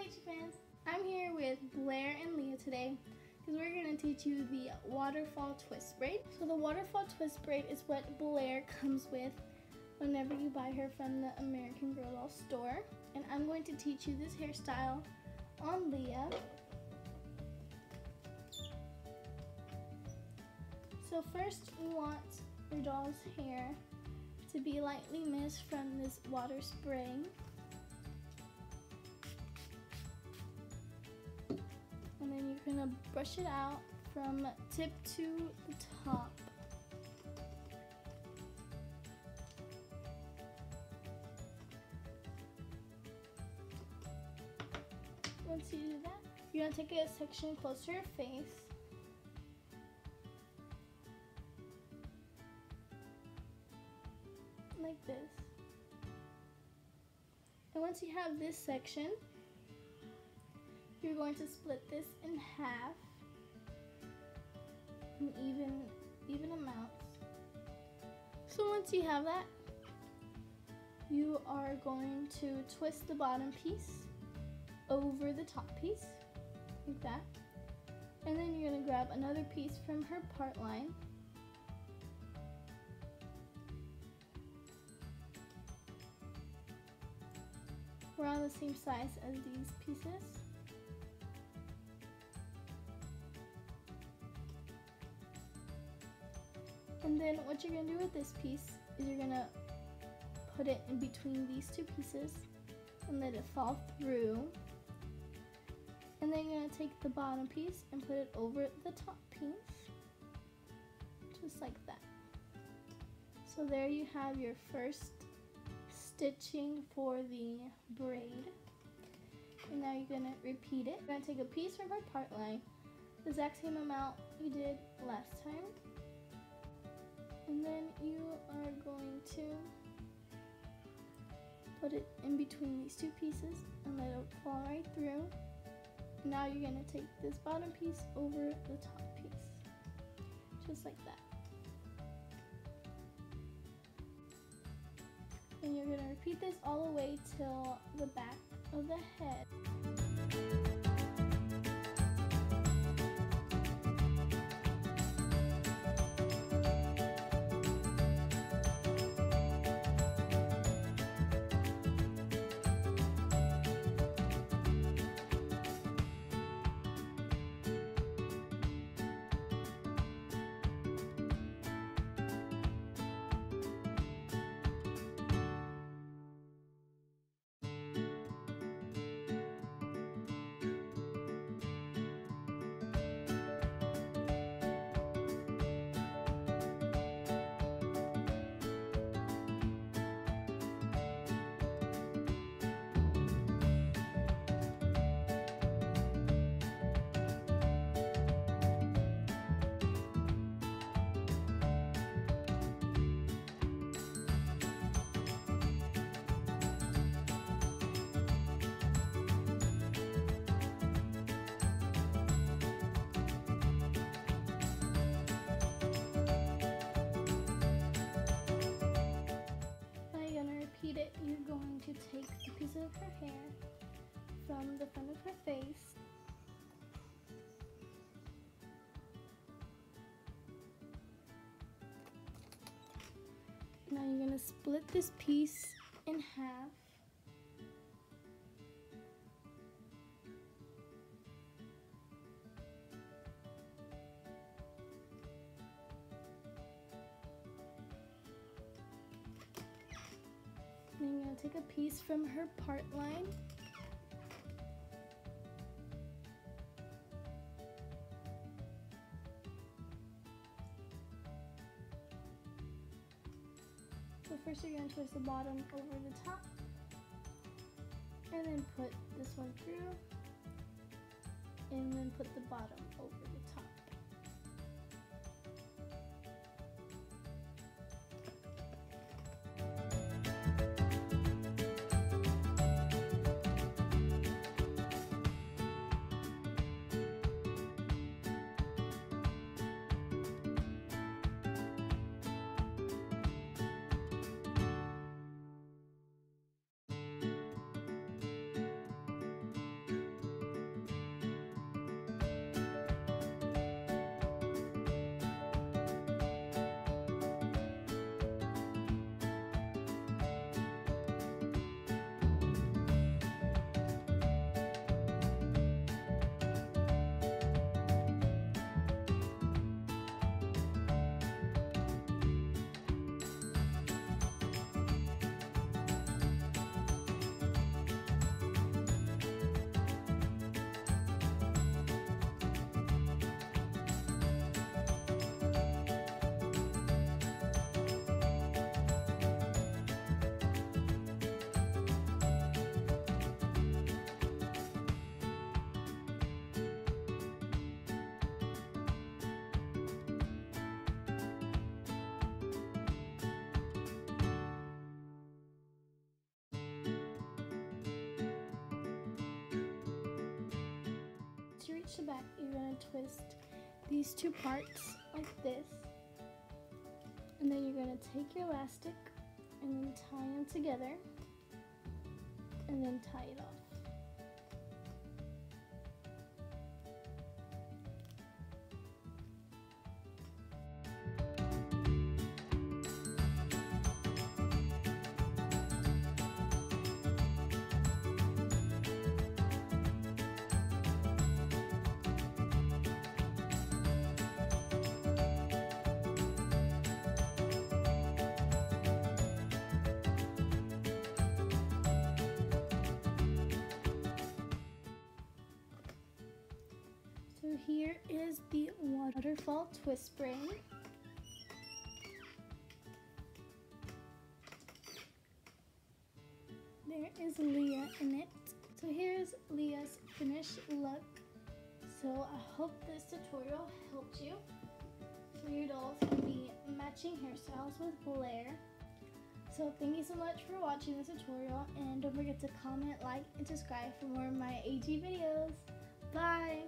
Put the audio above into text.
Leachy fans! I'm here with Blaire and Leah today because we're going to teach you the waterfall twist braid. So the waterfall twist braid is what Blaire comes with whenever you buy her from the American Girl Doll store. And I'm going to teach you this hairstyle on Leah. So first you want your doll's hair to be lightly mist from this water spray. And then you're gonna brush it out from tip to the top. Once you do that, you're gonna take a section close to your face. Like this. And once you have this section, you're going to split this in half in even even amounts. So once you have that, you are going to twist the bottom piece over the top piece, like that. And then you're gonna grab another piece from her part line. We're Around the same size as these pieces. And then what you're gonna do with this piece is you're gonna put it in between these two pieces and let it fall through. And then you're gonna take the bottom piece and put it over the top piece, just like that. So there you have your first stitching for the braid. And now you're gonna repeat it. You're gonna take a piece from our part line, the exact same amount you did last time. And then you are going to put it in between these two pieces and let it fall right through. Now you're gonna take this bottom piece over the top piece, just like that. And you're gonna repeat this all the way till the back of the head. To take a piece of her hair from the front of her face. Now you're gonna split this piece in half. Take a piece from her part line. So first you're gonna twist the bottom over the top and then put this one through and then put the bottom over to back, you're gonna twist these two parts like this. And then you're gonna take your elastic and then tie them together and then tie it off. The waterfall twist spring. There is Leah in it. So here's Leah's finished look. So I hope this tutorial helped you. So your dolls can be matching hairstyles with Blaire. So thank you so much for watching this tutorial and don't forget to comment, like, and subscribe for more of my AG videos. Bye!